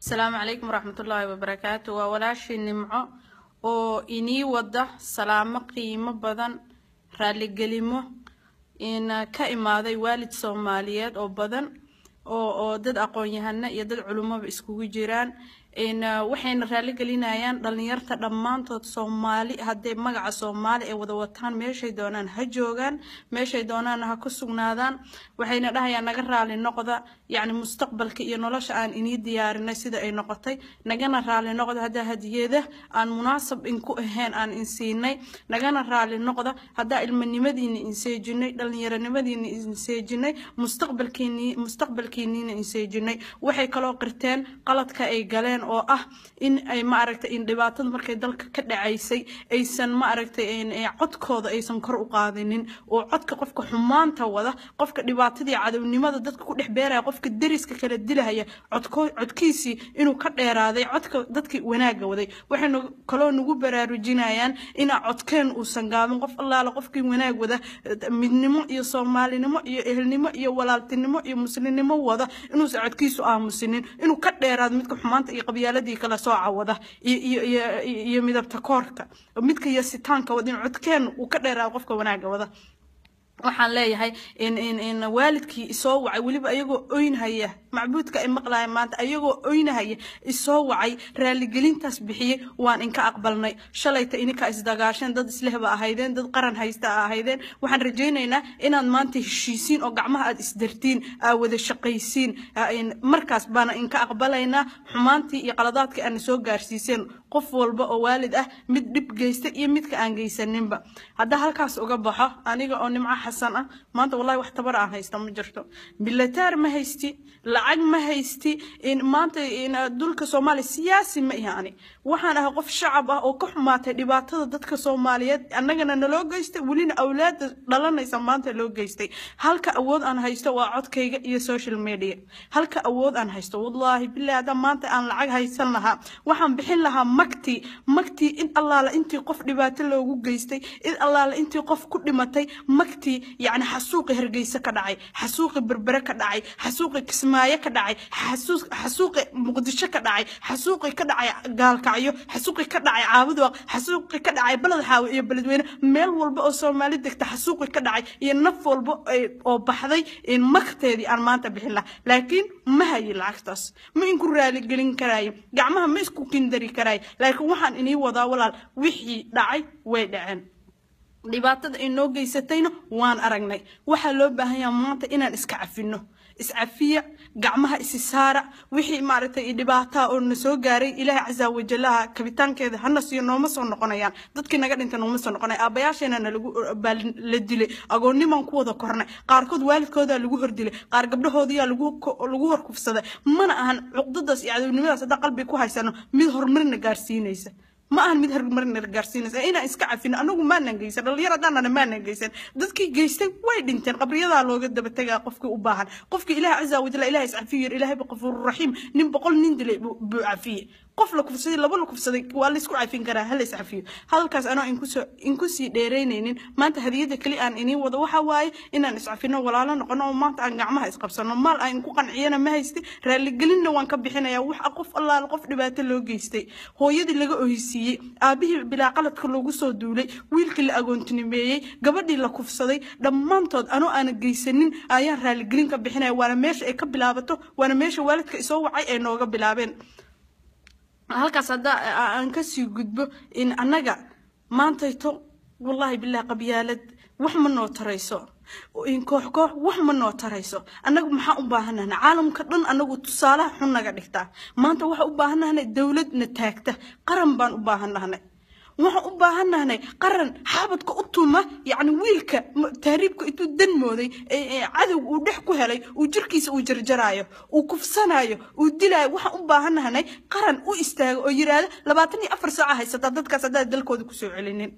asalaamu calaykum waraxmatullaahi wabarakaatu waa walaashii nimco oo inii wada salaamo qiimo badan raaligelimo ina ka imaaday waalid soomaaliyeed oo badan oo oo dad aqoon-yahano iyo dad culummaba iskugu jiraan waxayna raaligelinayaan dhalinyarta dhammaantood soomaali. Hadday magaca soomaali ay wada meeshay doonaan ha joogaan meeshay doonaana ha ku sugnaadaan waxayna dhahayaan naga raali noqda. Yacni mustaqbalka iyo nolosha aan inii diyaarinay sida ay noqotay nagana raali noqda haddaa hadiyada aan munaasab inku ahayn aan insiinay nagana raali noqda haddaa ilmanimadiina inseejinay dhalinyaronimadiina inseejinay mustaqbalkiini inseejinay waxay kaloo qirteen qaladka ay galeen oo ah in ay ma aragtay in dhibaatada markay dalka ka dhacaysay aysan ma aragtay codkooda aysan kor u qaadinin oo codka qofka xumaanta wada qofka dhibaatadii cadownimada dadka ku dhex beeraya qofka deriska kala dilahaya codkiisii inuu ka dheeraaday codka dadkii wanaaga waday. Waxaynu kaloo nagu baraarujinayaan inaa codkeen uusan gaabin qof allaala qofkii wanaag wada midnimo iyo soomaalinimo iyo ehelnimo iyo walaaltinimo iyo muslimnimo wada inuusan codkiisu aamusinin inuu ka dheeraado midka xumaanta iyo qabyaaladii kala soo cawada iyo midabta koorka. Midka yasitaanka wada in codkeen uu ka dheeraado qofka wanaaga wada waxaan leeyahay waalidkii isoo wacay weliba ayagoo oynhaya macbuudka ay maqlaya maanta ayagoo oynahaya isoo wacay raaligelintaas bixiyey waan inka aqbalnay. Shalayta ininkaa isdagaasheen dad islehba ahaydeen dad qaran haysta a ahaydeen. Waxaan rajaynaynaa inaad maanta heshiisiin oo gacmaha aad isdartiin aa wada shaqaysiin markaas baana inka aqbalaynaa xumaantii iyo qaladaadkii aana soo gaarsiiseen qof walba oo waalid ah mid dhib geysta iyo midka aan geysaninba haddaa halkaas uga baxo aniga oo nimco xasan ah maanta wallahi wax tabar aan haysta ma jirto. Militaar ma haysti lacag ma haysti maanta dulka soomaaliya siyaasi ma ihi ani. Waxaan ahay qof shacab ah oo ka xumaatay dhibaatada dadka soomaaliyeed annagana naloo geystay welina awlaada dhalanaysa maanta loo geystay. Halka awood aan haysto waa codkayga iyo social media. Halka awood aan haysto wallaahi haddaa maanta aan lacag haysan lahaa waxaan bixin lahaa magtii magtii in allaala intii qof dhibaato loogu geystay in allaala intii qof ku dhimatay magtii yacni xasuuqi hargeysa ka dhacay xasuuqi berbere ka dhacay xasuuqi kismaayo ka dhacay xasuuqi muqdisho ka dhacay xasuuqi ka dhacay gaalkacyo xasuuqi ka dhacay caabudwaq xasuuqi ka dhacay baled xaawo iyo beledweyne meel walba oo soomaali degta xasuuqi ka dhacay iyo naf walba oo baxday magteedii aan maanta bixin laha laakiin ma hayi lacagtaas ma inku raaligelin karaayo gacmaha ma isku kindari karaayo laakiin waxaan inii wadaa walaal. Wixii dhacay way dhaceen. Dhibaatada ay noo geysatayna waan aragnay. Waxaa loo baahan yaha maanta inaan iska cafino iscafiya gacmaha isi saara wixii maaragtay dhibaataa oo na soo gaaray ilaahay casa wajalaha kabitaankeeda hana siiyo nooma soo noqonayaan. Dadkii naga dhinta nooma soo noqonaya aabayaasheena nalagu la dilay. Agoonnimaan ku wada kornay qaarkood waalidkoodaa lagu hordilay qaar gabdhahoodiyaa lagu horkufsaday. Mana ahan cuqdadaas iyo cadownimadaas haddaa qalbi ku haysano mid horumarna gaarsiinaysa ma ahan mid horumarna gaarsiinaysa inaan iska cafino anagu maanan geysan dhalinyar haddaanana maanan geysan. Dadkii geystay way dhinteen qabriyadaa looga daba tegaa qofkii u baahan. Qofkii ilaah caza wajalla ilaah iscafiyo ilaahayba qafuururaxiim nin boqol nin dilay buu cafiye qof la kufsaday laba la kufsaday waa la isku cafin karaa hala iscafiyo. Hadalkaas anoo inkusii dheeraynaynin maanta hadiyada keli aan inii wado waxa waaye inaan iscafino walaalo noqono oo maanta aan gacmaha isqabsano maal aan inku qanciyana ma haysti raaligelinna waan ka bixinaya wax qof allaala qof dhibaato loo geystay. Hooyadii laga oheysiiyey aabihii bilaa qaladka loogu soo duulay wiilkii la agoontinimeeyey gabadhii la kufsaday dhammaantood anoo aana geysanin ayaan raaligelin ka bixinaya waana meesha ay ka bilaabato waana meesha waalidka isoo wacay ay nooga bilaabeen halkaas haddaa aan ka sii gudbo in annaga maantayto wallaahi bilahi qabyaalad wax ma noo tarayso. Koox koox wax ma noo tarayso. Annagu maxaa u baahanahna? Caalamka dhan anagu tusaalaha xun naga dhigtaa. Maanta waxaa u baahanahna dowladna taagta. Qaran baan u baahanahnay waxaan u baahannahnay qaran xaabadka u tuma yacni wiilka tahriibka intuu dan mooday cadow uu dhex ku helay uu jirkiisa uu jarjaraayo uu kufsanaayo uu dilaayo. Waxaan u baahannahnay qaran u istaago oo yidhaahda labaatan iyo afar saaca haysataa dadkaas haddaad dalkooda ku soo celinin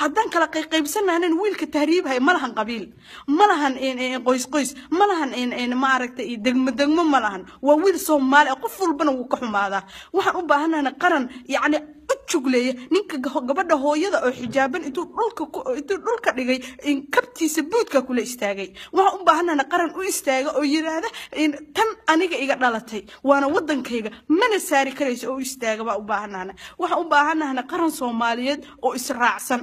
haddaan kala qayqaybsanahnan wiilka tahriibhay ma lahan qabiil. Ma lahan qoys qoys. Ma lahan maaragtay degmo degmo ma waa wiil soomaali qof walbana wuu ka xumaadaa. Waxaan u baahanahna qaran yacni u jugleeya ninka ga- gabadha hooyada oo xijaaban intuu dhulka intuu dhulka dhigay kabtiisa buudka kula istaagay. Waxaan u baahanahna qaran u istaaga oo yidhaahda tan aniga iga dhalatay waana wadankayga mana saari karayso oo u istaaga baa u baahanahna waxaan u baahanahna qaran soomaaliyeed oo israacsan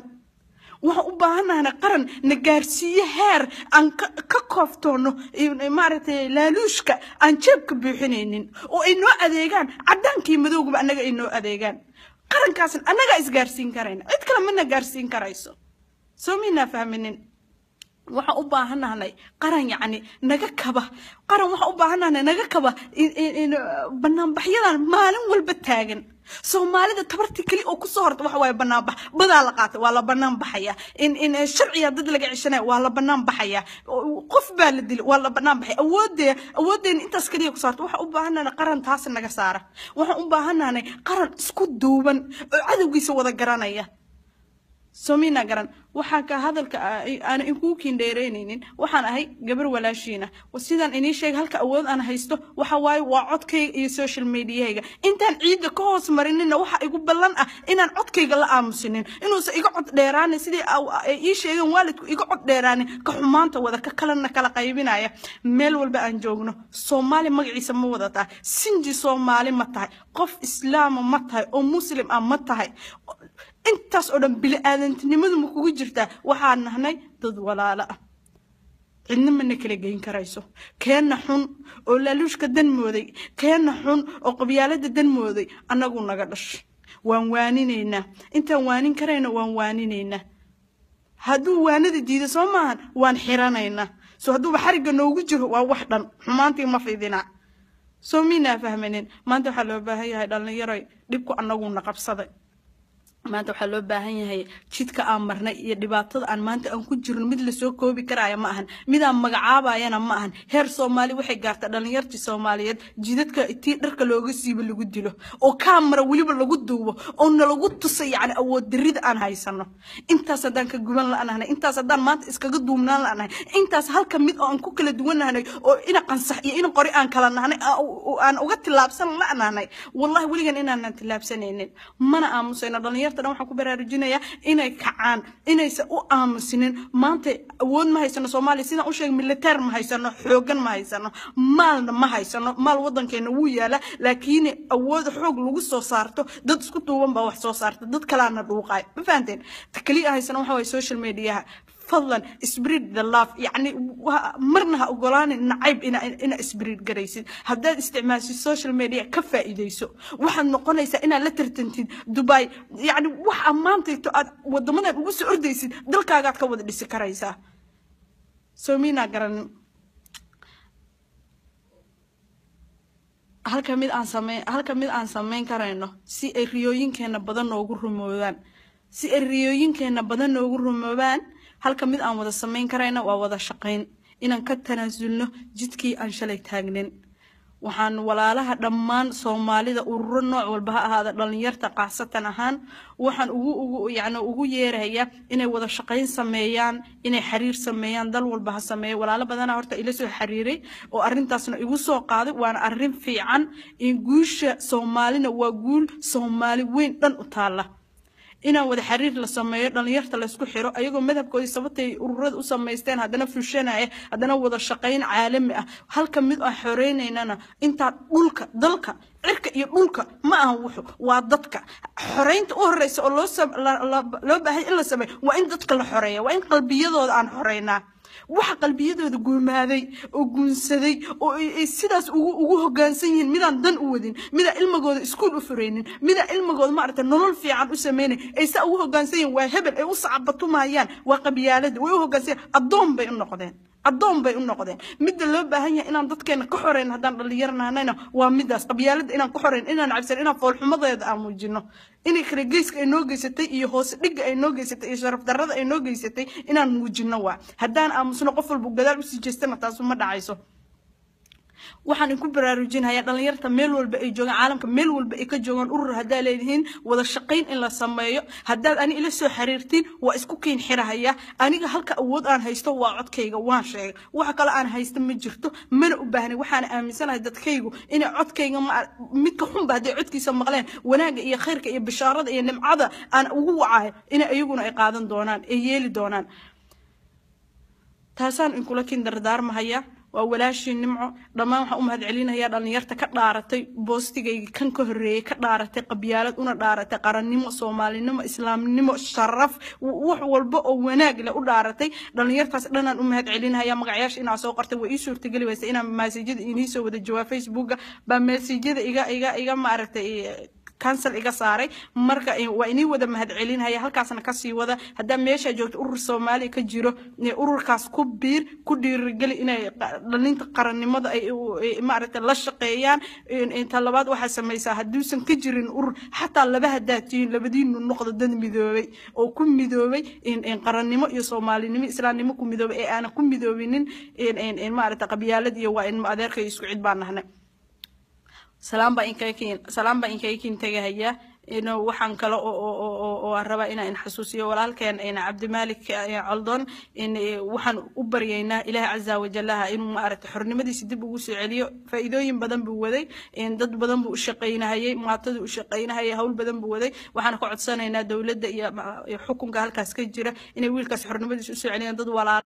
waxaan u baahanahna qaran na gaarsiiye heer aan ka kooftoono maaragtay laaluushka aan jeebka buuxinaynin oo ay noo adeegaan cadaankii madowgaba annaga ay noo adeegaan. Qarankaasna annagaa isgaarsiin karayna cid kale mana gaarsiin karayso. Soo maynaa fahminin waxaan u baahanahnay qaran yacni naga kaba qaran waxaan u baahanahnay naga kaba banaanbaxyadan maalin walba taagan soomaalida tabartii keli oo ku soo horta waxa waaye banaanbax badaa la qaatay waa la banaan baxaya in in dad laga cishanaya waa la banaan baxaya qof baa la dilay waa la banaan baxaya awoodee awoodeena intaas keliya ku soo horta waxaan u baahanahnay qaran taas naga saara. Waxaan u baahanahnay qaran isku duuban oo cadowgiisa wada garanaya soomina garan waxaa ka hadalka ah, aan inkuu kindheereynaynin waxaan ahay gabar walaashiina. Sidaan inii sheeg halka awood aan haysto waxa waaye waa codkayga iyo social mediahayga intaan ciidda ka hoos marinina waxa igu ballan ah inaan codkayga la aamusinin. Inuusan iga cod dheeraanin sidii ay ii sheegeen waalidku iga cod dheeraanin ka xumaanta wada ka kalena kala qaybinaya meel walba aan joogno. Soomaali magaciisa ma wadataa sinji soomaali ma tahay. Qof islaama ma tahay oo muslim ah ma tahay intaas oo dhan bili-aadantinimadu ma kugu jirtaa? Waxaan nahnay dad walaalo ah. Cidna mana kala geyn karayso. Keenna xun oo laaluushka dan mooday. Keenna xun oo qabyaalada dan mooday. Annagu naga dhash. Waan waaninaynaa. Intaan waanin karayna waan waaninaynaa. Hadduu waanada diido soo maahan waan xiranaynaa. So hadduuba xarigga noogu jiro waa wax dhan. Xumaantii ma fidina soo miinaa fahmanin. Maanta waxaa loo baahan yahay dhallinyaroy dhibku annaguna qabsaday maanta waxaa loo baahan yahay jidka aan marnay iyo dhibaatada aan maanta aan ku jirno. Mid la soo koobi karaya ma ahan. Midaan magacaabayana ma ahan. Heer soomaali waxay gaarta dhalinyartii soomaaliyeed jidadka tii dharka looga siibo lagu dilo oo kaamara weliba lagu duubo oo nalagu tusa yacni awood darida aan haysano intaas haddaan ka guban la'nahnay intaas haddaan maanta iskaga duubnaan la'nahay intaas halka mid oo aan ku kala duwanahnay oo ina qansax iyo ina qori aan kala nahnay aan uga tillaabsan la'nahnay wallahi weligan inaanan tillaabsanaynin mana aamusayno dhalinyarta dhan waxaan ku baraarujinayaa inay kacaan inaysan u aamusinin. Maanta awood ma haysano soomaaliya sidaan u sheegay militeer ma haysano xoogan ma haysano maalna ma haysano. Maal wadankeena wuu yaalla laakiin awood xoog lagu soo saarto dad isku duuban baa wax soo saarta dad kalaana dhuuqaay ma fahanteen? Ta keliya haysano waxa waye social mediaha fadlan spread the love yacni wa- marna ha ogolaanin nacayb ina ina spread garaysid. Haddaad isticmaashid social media ka faa'iidayso waxaad noqonaysaa inaad la tartantid dubai. Yacni wax ammaantayto aad wadamadan ugu soo ordaysid dalkaagaad ka wada dhisi karaysaa. Soo miinaa garanin halka mid aan sameyn halka mid aan sameyn karayno si ay riyooyinkeena badan noogu rumoobaan si ay riyooyinkeena badan noogu rumoobaan halka mid aan wada sameyn karayna waa wada shaqayn. Inaan ka tanaasulno jidkii aan shalay taagnin. Waxaan walaalaha dhammaan soomaalida ururo nooc walba ha ahaada dhalinyarta qaasatan ahaan. Waxaan ugu ugu yacni ugu yeeraya inay wada shaqayn sameeyaan inay xiriir sameeyaan dal walba ha sameeyo. Walaalo badana horta ila soo xiriiray oo arrintaasna igu soo qaaday. Waana arrin fiican in guusha soomaalina waa guul soomaali weyn dhan u taalla inaan wada xiriir la sameeyo dhalinyarta laysku xiro ayagoo madhabkoodii sababtay ururada u samaysteen haddana fushanaya haddana wada shaqayn caalami ah. Halka mid aan xoreynayna intaa dhulka dalka cirka iyo dhulka ma aha wuxu waa dadka. Xoreynta u horeysa oo loo baahay in la sameeyo waa in dadka la xoreeya waa in qalbiyadooda aan xoreynaa وحق البيض هذا جو ماذي وجن سذي وسداس ووجوه جانسين مدا دن أودين مدا المجد سكول أفرينين مدا المجد معرفة نون في عن أسمينه إيسا وجوه جانسين وهبل أوصعبتو معيان وقبيالد وجوه جانسين الضم بين نقدين addoon bay u noqdeen. Midda loo baahan yahay inaan dadkeena ka xoreyn haddaan dhallinyarnahanayna waa midaas qabyaalada inaan ka xoreyn inaan cabsan inaan foolxumadeeda aan muujino inay geyska ay noo geysatay iyo hoos dhigga ay noo geysatay iyo sharaf darrada ay noo geysatay inaan muujino waa. Haddaan aamusno qof walba gadaal u sii jeestana taasu ma dhacayso waxaan inku baraarujinayaa dhalinyarta meel walba ay joogaan caalamka meel walba ay ka joogaan urur haddaa leedihiin wada shaqayn in la sameeyo. Haddaad ani ila soo xiriirtiin waa isku kiin xirahaya. Aniga halka awood aan haysto waa codkayga waan sheegay. Waxa kale aan haysto ma jirto mana u baahnay waxaana aaminsanahay dadkaygu inay codkayga midka xunba hadday codkiisa maqleen wanaagga iyo khayrka iyo bishaarada iyo nimcada aan ugu wacayo inay iyaguna ay qaadan doonaan ay yeeli doonaan. Taasaan inkula kin dardaarmahaya waa walaashii nimco. Dhammaan waxaan u mahad celinayaa dhalinyarta ka dhaaratay boostigayga kan ka horreeyey ka dhaaratay qabyaalad una dhaaratay qarannimo soomaalinimo islaamnimo sharaf. Wax walba oo wanaag leh u dhaaratay. Dhalinyartaas dhanaan u mahad celinaya magacyaasha inaa soo qortay. Waa ii suurtageli waysa inaan maasajyada inii soo wada jawaab facebooka baa maasajyada iga iga iga maaragtay cancel iga saaray. Marka waa inii wada mahad celinaya halkaasna ka sii wada. Haddaa meesha joogto urur soomaaliya ka jiro ururkaas ku biir ku dhiirigeli inay dhalinta qarannimada ay maaragtay la shaqeeyaan. Inta labaad waxaa samaysaa hadduusan ka jirin urur xataa laba haddaad labadiinu noqdo dad midoobay oo ku midoobay. Qarannimo iyo soomaalinimo islaamnimo ku midoobay ee aanan ku midoobinin. Maaragtay qabyaalad iyo waa in adeerka isku cid baan salaam baa inkakin tegahaya. Waxaan kale oo aan rabaa inaan xasuusiyo walaalkeen cabdimaalik coldon waxaan u baryaynaa ilaahi caza wajalaha inuu maaragtay xornimadiisa dib ugu soo celiyo. Faa'iidooyin badan buu waday. Dad badan buu u shaqaynahayay maatadii u shaqaynahayay hawl badan buu waday. Waxaan ka codsanaynaa dowladda iyo xukunka halkaas ka jira inay wiilkaas xornimadiisa u soo celiyaan dad walaal